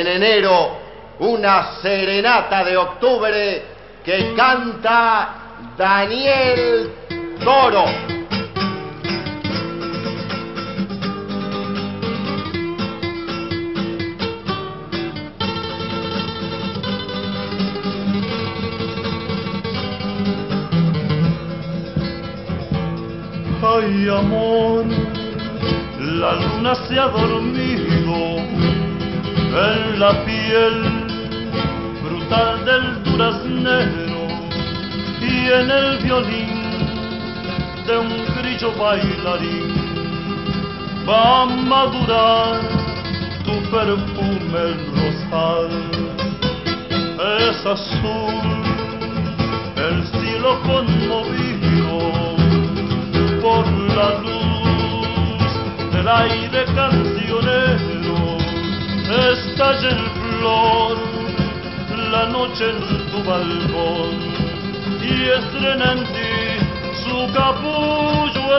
en enero una serenata de octubre que canta Daniel Toro. Ay amor, la luna se ha dormido la piel brutal del duraznero y en el violín de un grillo bailarín va a madurar tu perfume rosal. Es azul el cielo conmovido noche en tu balcón y estrena en ti su capullo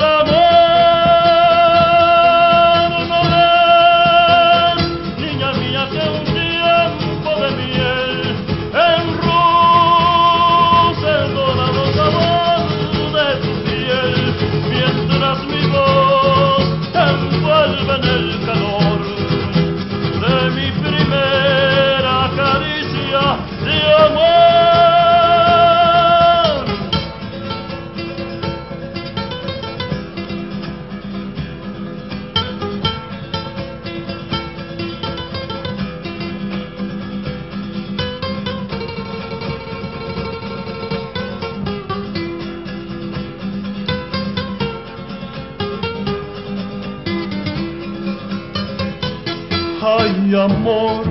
Ay, amor,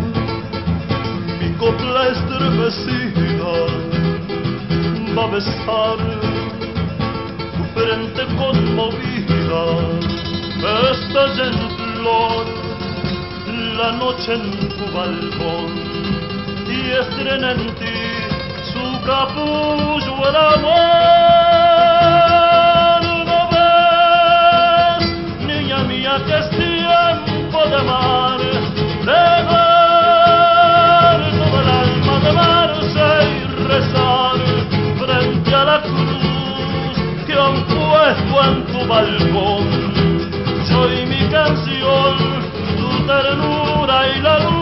mi copla estremecida va a besar tu frente conmovida. Estalla en flor la noche en tu balcón y estrena en ti su capullo el amor. ¿No ves, niña mía, que es tiempo de amar? de dar todo el alma, de amarse y rezar frente a la cruz que han puesto en tu balcón. Yo y mi canción, tu ternura y la luz